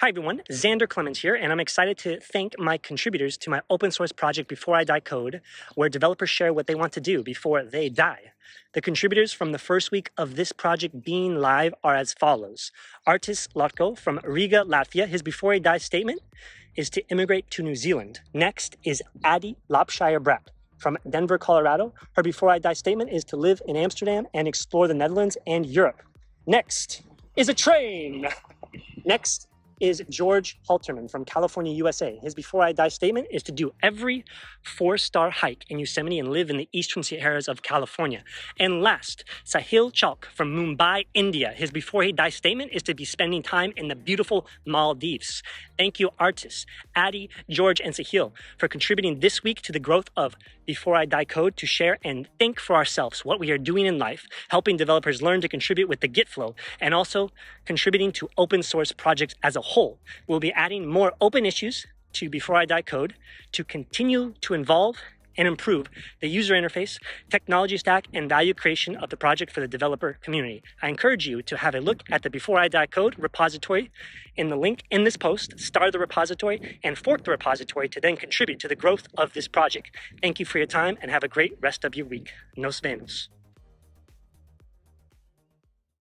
Hi everyone, Xander Clemens here, and I'm excited to thank my contributors to my open source project Before I Die Code, where developers share what they want to do before they die. The contributors from the first week of this project being live are as follows. Artis Lotko from Riga, Latvia, his Before I Die statement is to immigrate to New Zealand. Next is Addie Lopshire Bratt from Denver, Colorado. Her Before I Die statement is to live in Amsterdam and explore the Netherlands and Europe. Next is a train. Next is George Halterman from California, USA. His Before I Die statement is to do every four star hike in Yosemite and live in the eastern Sierras of California. And last, Sahil Chalke from Mumbai, India. His Before He Die statement is to be spending time in the beautiful Maldives. Thank you, Artis Addie, George, and Sahil for contributing this week to the growth of Before I Die code to share and think for ourselves what we are doing in life, helping developers learn to contribute with the Git flow, and also contributing to open source projects as a whole. We'll be adding more open issues to Before I Die Code to continue to involve and improve the user interface, technology stack, and value creation of the project for the developer community. I encourage you to have a look at the Before I Die Code repository in the link in this post, start the repository, and fork the repository to then contribute to the growth of this project. Thank you for your time and have a great rest of your week. Nos vemos.